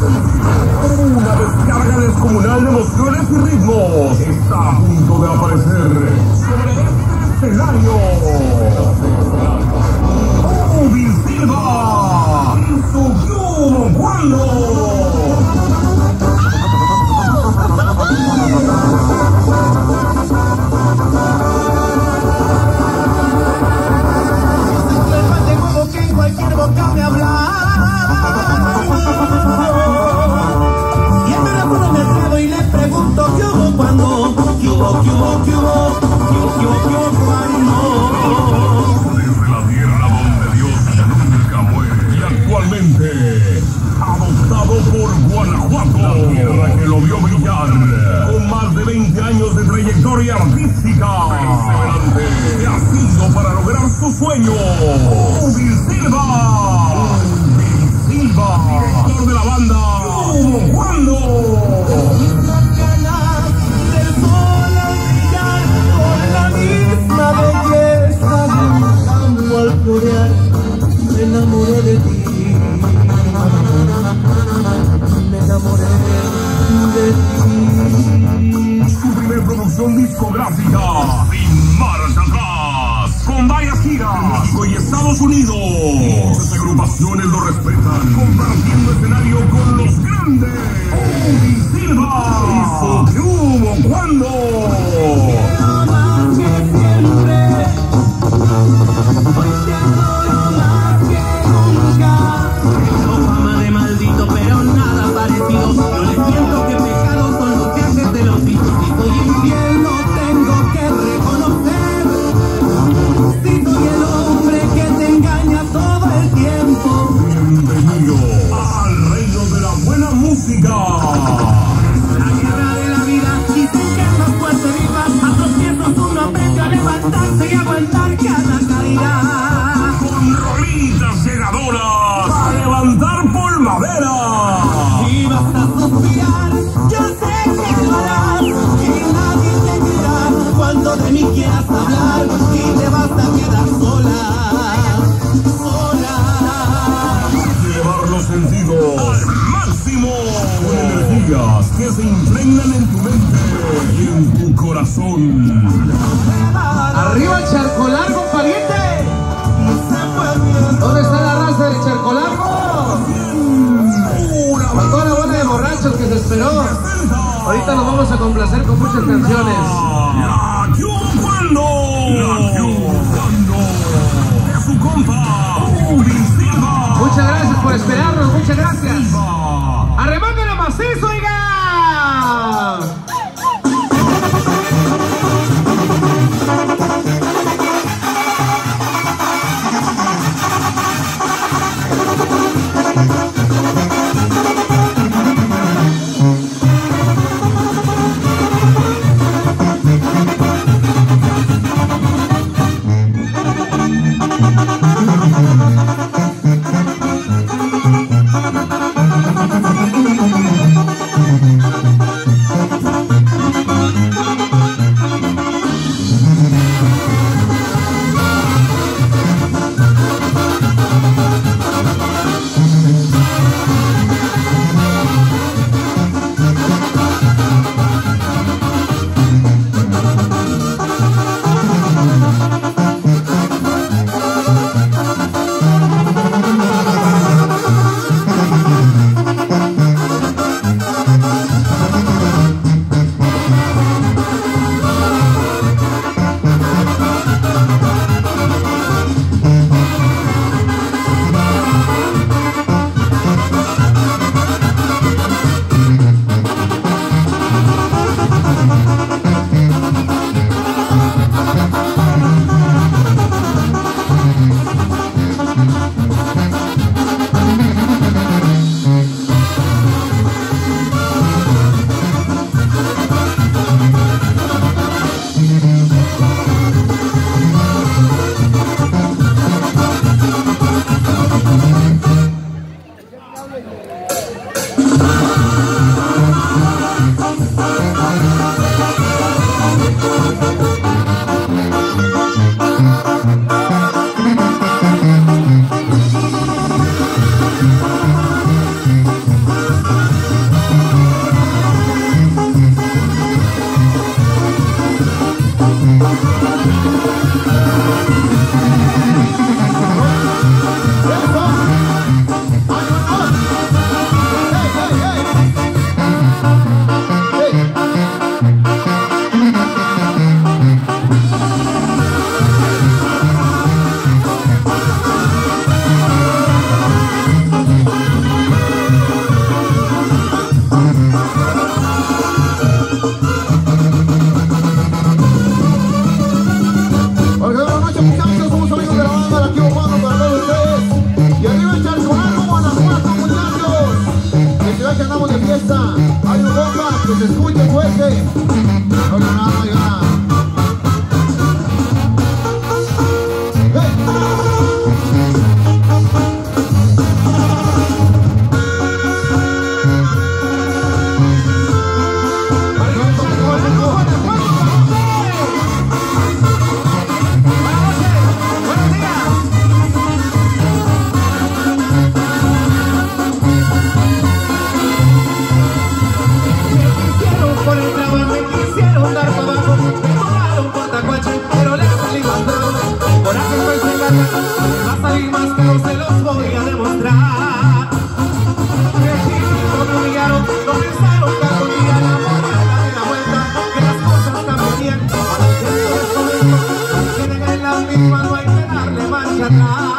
Una descarga descomunal de emociones y ritmos está a punto de aparecer sobre este escenario. ¡Oh, Silva! ¡En su vuelo! Unidos. Agrupaciones lo respetan, compartiendo escenario con los grandes. Mm. Arriba el charco largo, pariente. ¿Dónde está la raza del charco largo? Mm. Con toda la banda de borrachos que se esperó. Ahorita nos vamos a complacer con muchas canciones. Muchas gracias por esperarnos, muchas gracias. que la misma no hay que darle marcha atrás.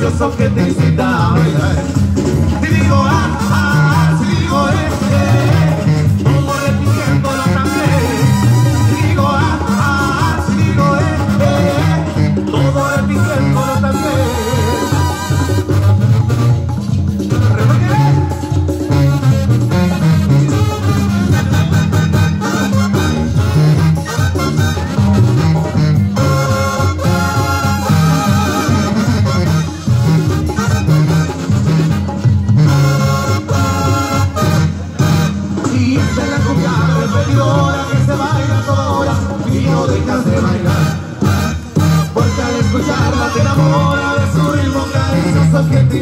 gracioso que te incita a bailar. Te digo, ah, ah.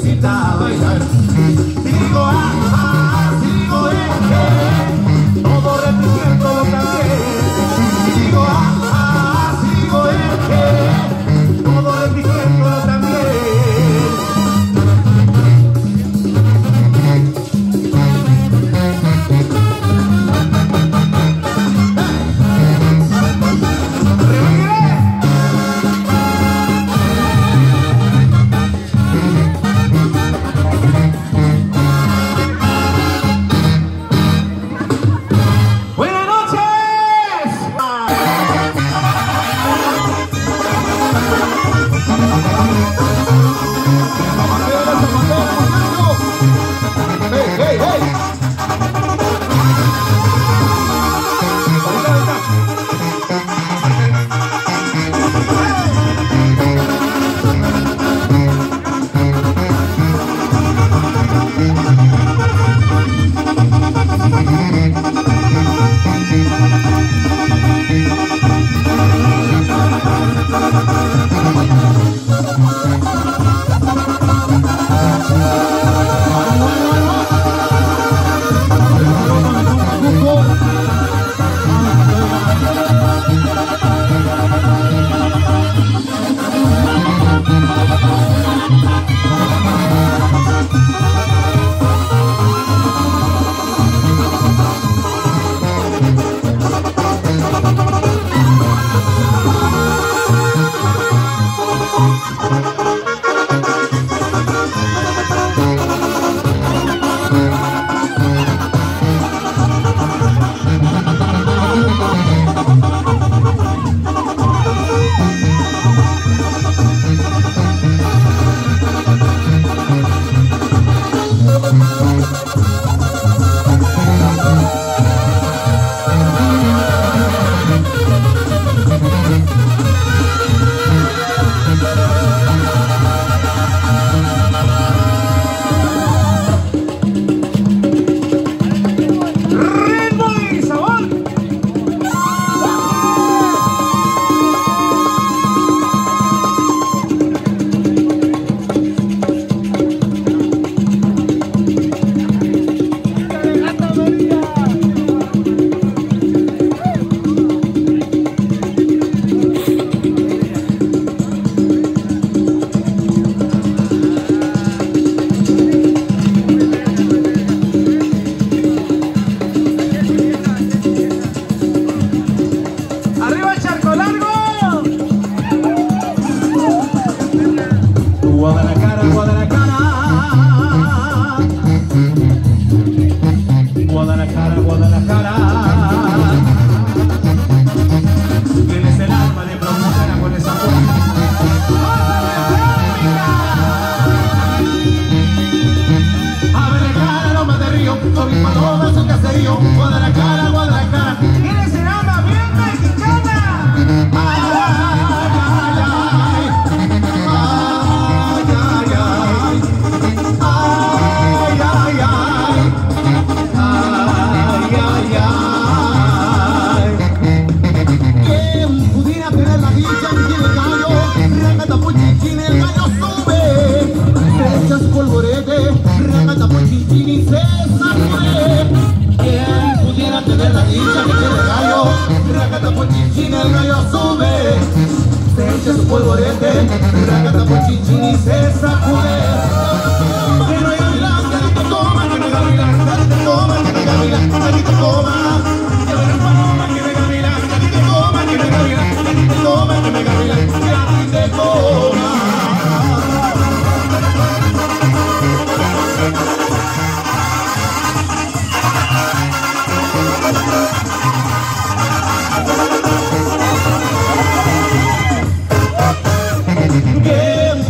visitar, vai dar.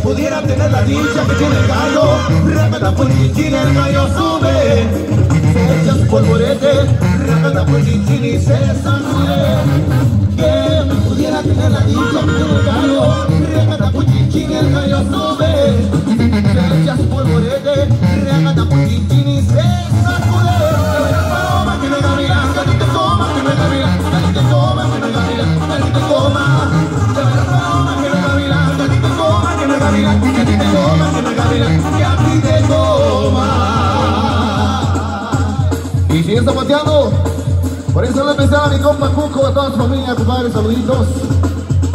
pudiera tener la dicha que tiene el gallo, remeta puchichín, el gallo sube, su polvorete, remeta puchichín y se sacude quiera tener la dicha, el gallo, saludo especial a mi compa Cuco, a toda su familia, compadre, saluditos.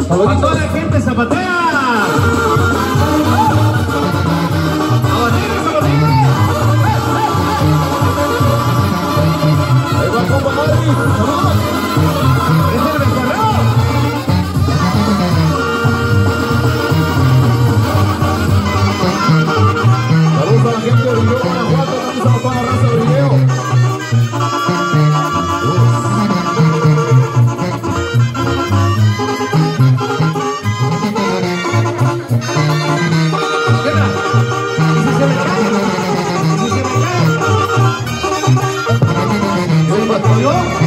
saluditos. A toda la gente zapatea. Yo.